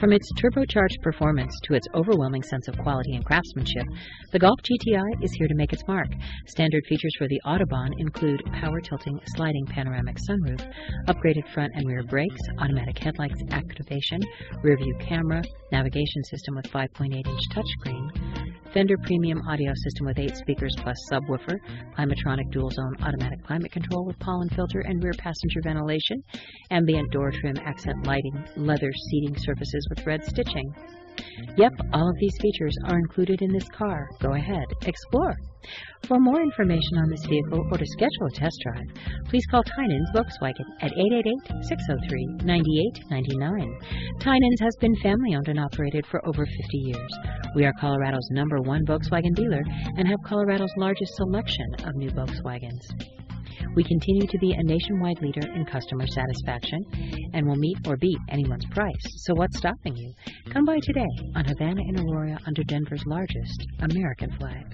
From its turbocharged performance to its overwhelming sense of quality and craftsmanship, the Golf GTI is here to make its mark. Standard features for the Autobahn include power tilting sliding panoramic sunroof, upgraded front and rear brakes, automatic headlights activation, rear view camera, navigation system with 5.8-inch touchscreen, Fender Premium audio system with 8 speakers plus subwoofer, Climatronic dual zone automatic climate control with pollen filter and rear passenger ventilation, ambient door trim accent lighting, leather seating surfaces with red stitching. Yep, all of these features are included in this car. Go ahead, explore. For more information on this vehicle or to schedule a test drive, please call Tynan's Volkswagen at 888-603-9899. Tynan's has been family owned and operated for over 50 years. We are Colorado's number one Volkswagen dealer and have Colorado's largest selection of new Volkswagens. We continue to be a nationwide leader in customer satisfaction and will meet or beat anyone's price. So what's stopping you? Come by today on Havana and Aurora under Denver's largest American flag.